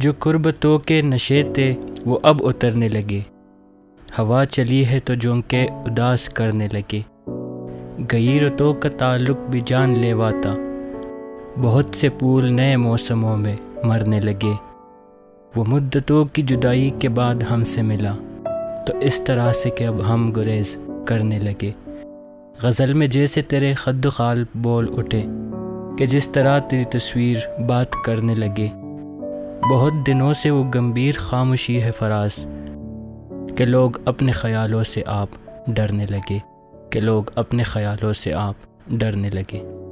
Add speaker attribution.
Speaker 1: जो कुर्बतों के नशे थे, वो अब उतरने लगे। हवा चली है तो झोंके उदास करने लगे। गई रुतों का ताल्लुक भी जान लेवा था। बहुत से फूल नए मौसमों में मरने लगे। वो मुद्दतों की जुदाई के बाद हमसे मिला। तो इस तरह से कि अब हम गुरेज करने लगे। गज़ल में जैसे तेरे खद खाल बोल उठे, कि जिस तरह तेरी तस्वीर बात करने लगे। बहुत दिनों से वो गंभीर खामोशी है फराज, के लोग अपने ख्यालों से आप डरने लगे, कि लोग अपने ख्यालों से आप डरने लगे।